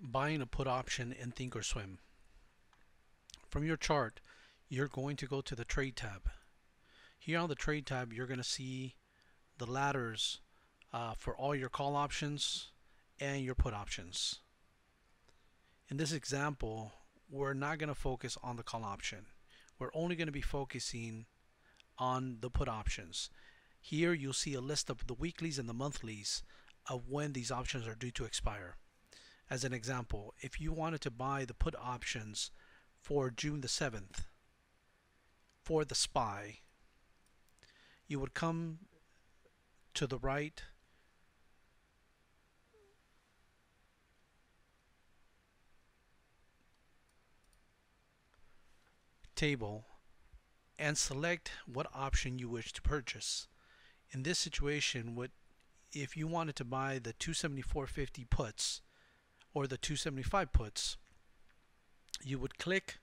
buying a put option in Thinkorswim. From your chart, you're going to go to the trade tab. Here on the trade tab, you're going to see the ladders uh, for all your call options and your put options. In this example, we're not going to focus on the call option. We're only going to be focusing on the put options. Here you'll see a list of the weeklies and the monthlies of when these options are due to expire. As an example, if you wanted to buy the put options for June the 7th for the SPY, you would come to the right table and select what option you wish to purchase. In this situation, what if you wanted to buy the 274.50 puts, or the 275 puts, you would click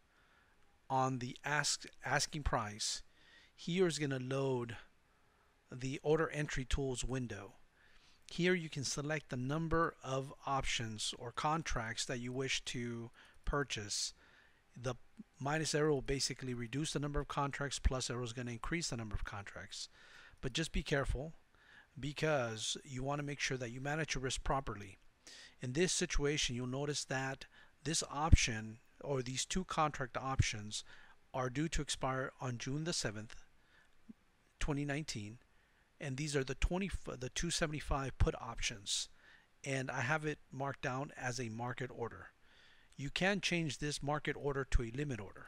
on the ask asking price. Here is going to load the order entry tools window. Here you can select the number of options or contracts that you wish to purchase. The minus arrow will basically reduce the number of contracts, plus arrow is going to increase the number of contracts. But just be careful because you want to make sure that you manage your risk properly. In this situation, you'll notice that this option or these two contract options are due to expire on June the 7th, 2019, and these are the 20 the 275 put options, and I have it marked down as a market order. You can change this market order to a limit order,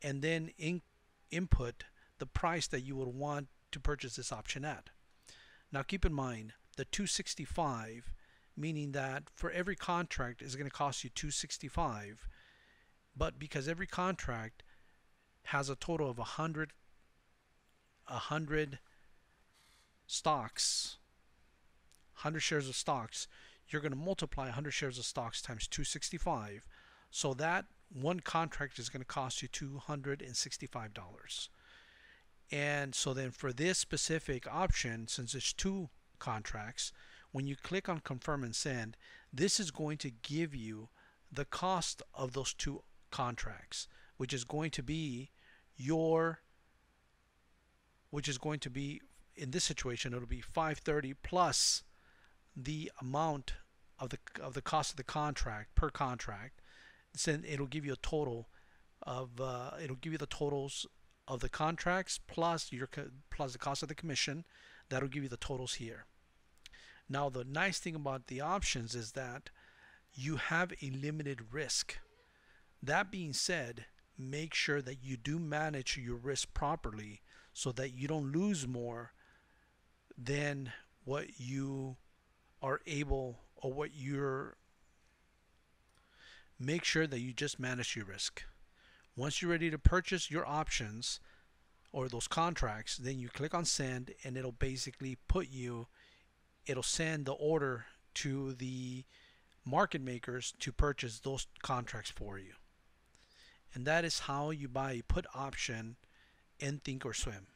and then in, input the price that you would want to purchase this option at. Now keep in mind the 265 meaning that for every contract is going to cost you 265 but because every contract has a total of 100 100 stocks 100 shares of stocks you're going to multiply 100 shares of stocks times 265 so that one contract is going to cost you $265 and so then for this specific option since it's two contracts when you click on confirm and send, this is going to give you the cost of those two contracts, which is going to be your which is going to be in this situation it'll be 530 plus the amount of the of the cost of the contract per contract. Then it'll give you a total of uh, it'll give you the totals of the contracts plus your plus the cost of the commission. That'll give you the totals here now the nice thing about the options is that you have a limited risk. That being said, make sure that you do manage your risk properly so that you don't lose more than what you are able or what you're make sure that you just manage your risk. Once you're ready to purchase your options or those contracts, then you click on send and it'll basically put you it'll send the order to the market makers to purchase those contracts for you. And that is how you buy a put option in Thinkorswim.